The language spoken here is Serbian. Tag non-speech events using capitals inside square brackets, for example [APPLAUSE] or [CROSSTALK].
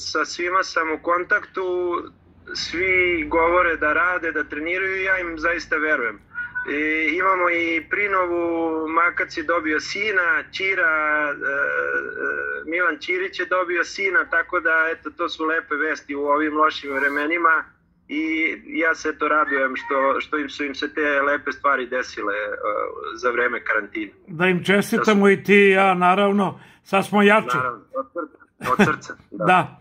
sa svima sam u kontaktu, svi govore da rade, da treniraju i ja im zaista verujem. E, imamo i Prinovu, Makac je dobio sina, Ćira, e, e Milan Ćirić je dobio sina, tako da eto, to su lepe vesti u ovim lošim vremenima i ja se to radujem što, što im su im se te lepe stvari desile uh, za vreme karantina. Da im čestitamo da su... i ti i ja, naravno, sad smo jači. Naravno, od srca. Od srca [LAUGHS] da. da.